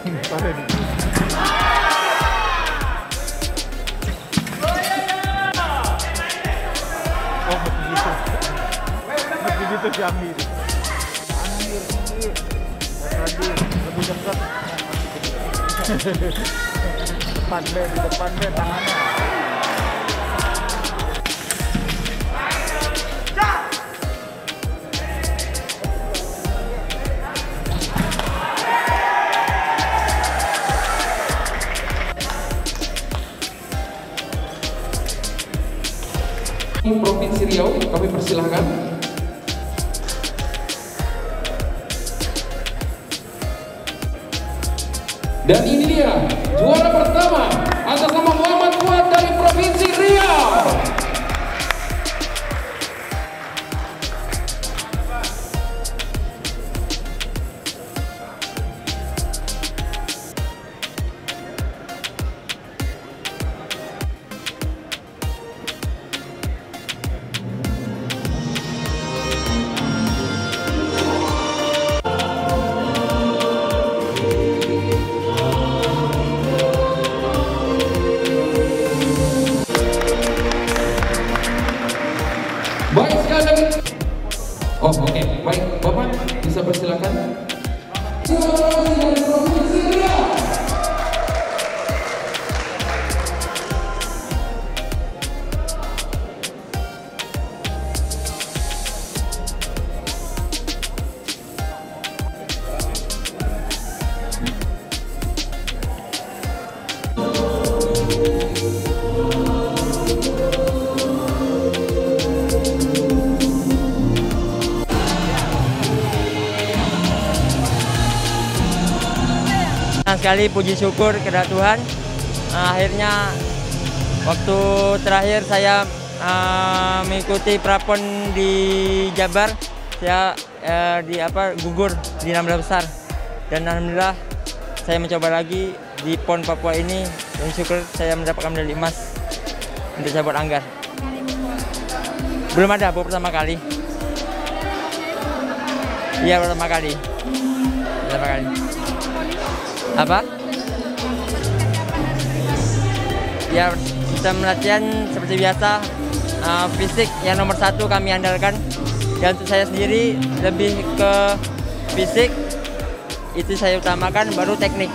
Oh, begitu. Begitu Amir. Tadi lebih dekat. depan be, di depan be tangannya. Provinsi Riau, kami persilahkan. Dan ini dia juara pertama atas baik Bapak bisa persilakan. Sekali puji syukur kepada Tuhan. Nah, akhirnya waktu terakhir saya uh, mengikuti prapon di Jabar, saya uh, di apa gugur di 16 besar. Dan alhamdulillah saya mencoba lagi di PON Papua ini dan syukur saya mendapatkan medali emas untuk cabur anggar. Belum ada, baru pertama kali. Iya pertama kali. Pertama kali. Apa? Ya kita latihan seperti biasa. Uh, fisik yang nomor satu kami andalkan. Dan untuk saya sendiri lebih ke fisik itu saya utamakan baru teknik.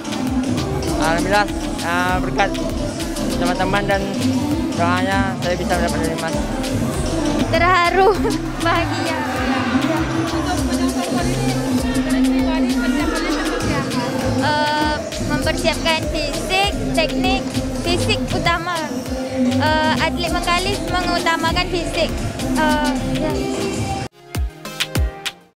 Alhamdulillah uh, berkat teman-teman dan doanya saya bisa mendapat medali emas. terharu bahagia mempersiapkan fisik teknik fisik utama Eh, atlet mengkalis mengutamakan fisik Eh, ya.